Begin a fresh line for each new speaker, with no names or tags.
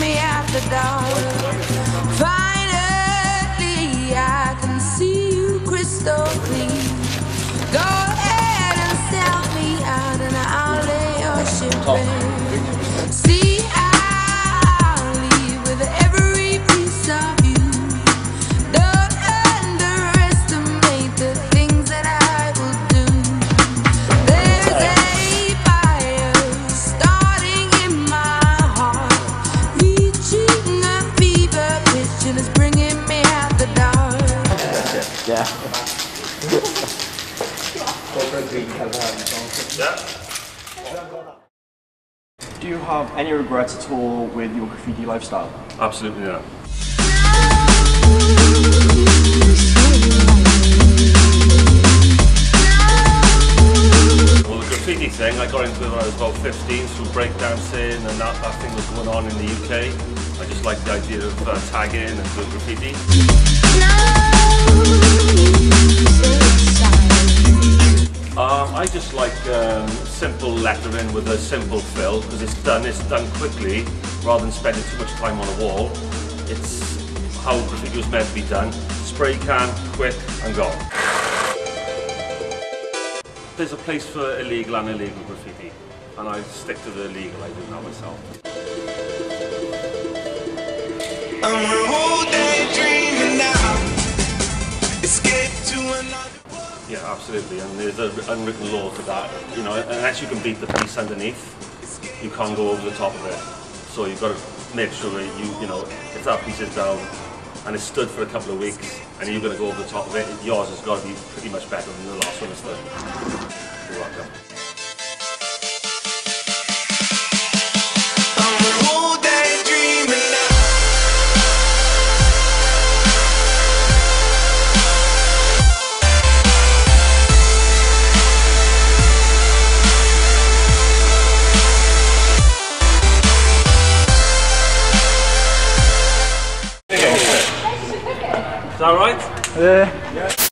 me the dark. Finally, I can see you crystal clean. Go ahead and sell me out, and I'll lay your ship
Yeah. Do you have any regrets at all with your graffiti lifestyle?
Absolutely not. Well, the graffiti thing, I got into it when I was about 15 through breakdancing and that, that thing was going on in the UK. I just liked the idea of uh, tagging and doing graffiti. Um, I just like um, simple lettering with a simple fill because it's done, it's done quickly rather than spending too much time on a wall. It's how graffiti was meant to be done. Spray can, quick and gone. There's a place for illegal and illegal graffiti and I stick to the illegal, I do that myself.
Escape to another.
Yeah, absolutely, and there's an unwritten law to that. You know, unless you can beat the piece underneath, you can't go over the top of it. So you've got to make sure that you, you know, if that piece is down and it's stood for a couple of weeks and you're going to go over the top of it, yours has got to be pretty much better than the last one has stood. You're welcome. that right? Yeah.
yeah.